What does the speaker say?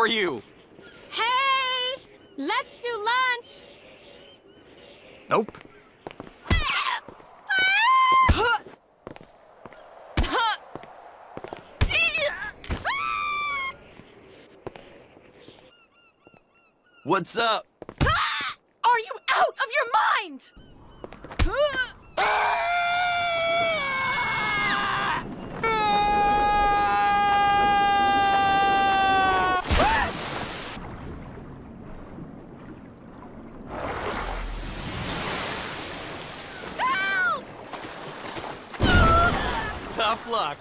are you? Hey! Let's do lunch! Nope. What's up? Are you out of your mind? Tough luck.